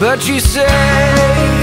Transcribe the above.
But you say